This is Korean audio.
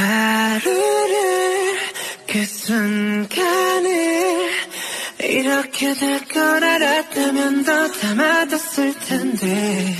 하루를 그 순간을 이렇게 될 걸 알았다면 더 담아뒀을 텐데.